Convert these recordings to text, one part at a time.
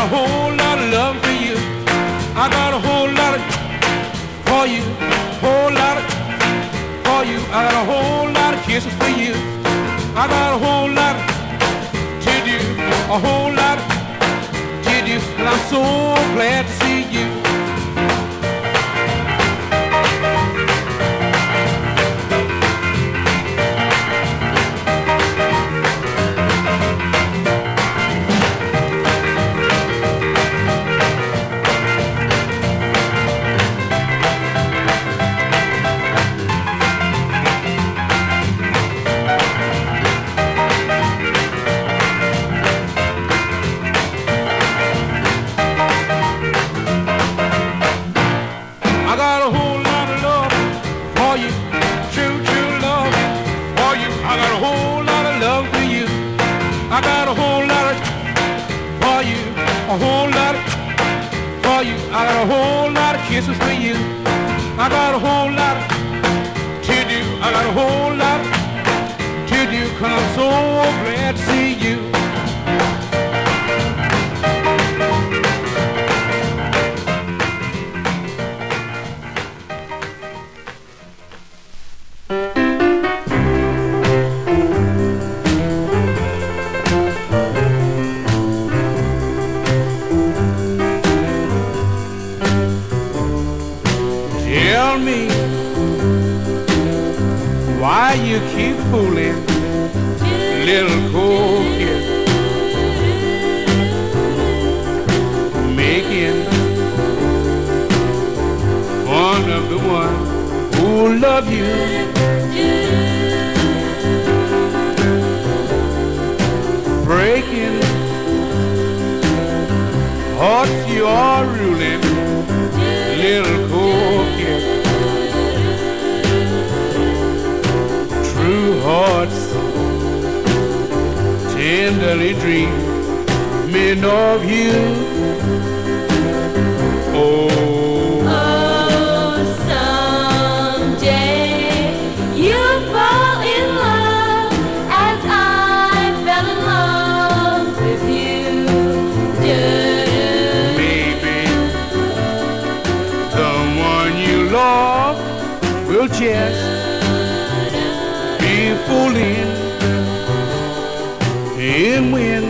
got a whole lot of love for you. I got a whole lot of for you. Whole lot of for you. I got a whole lot of kisses for you. I got a whole lot to do. A whole lot to do. And I'm so for you. I got a whole lot of kisses for you. I got a whole lot to do. I got a whole lot to do. Cause I'm so glad to see you. Me why you keep fooling little coquette, making fun of the one who love you. Tenderly dreaming of you. Oh, Oh, someday you'll fall in love as I fell in love with you. Maybe someone you love will just be fooling. And when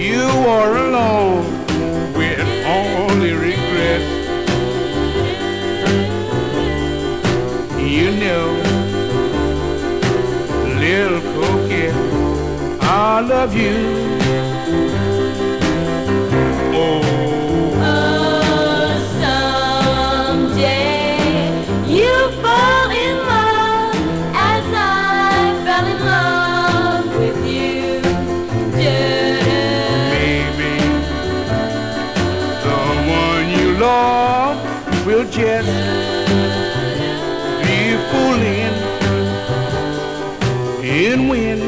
you are alone with only regret, you know, little coquette, I love you. Will just be fooling. And when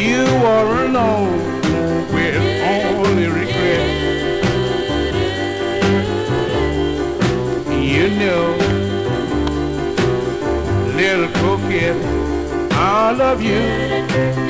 you are alone with only regret, you know, little coquette, I love you.